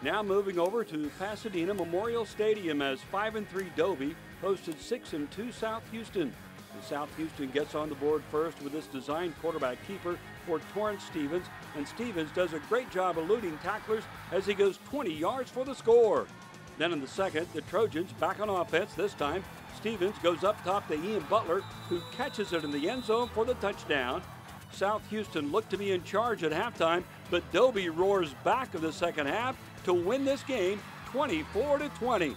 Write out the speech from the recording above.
Now moving over to Pasadena Memorial Stadium as 5 and 3 Dobie hosted 6 and 2 South Houston. And South Houston gets on the board first with this design quarterback keeper for Torrance Stevens, and Stevens does a great job eluding tacklers as he goes 20 yards for the score. Then in the second, the Trojans back on offense this time. Stevens goes up top to Ian Butler, who catches it in the end zone for the touchdown. South Houston looked to be in charge at halftime, but Dobie roars back of the second half to win this game 24 to 20.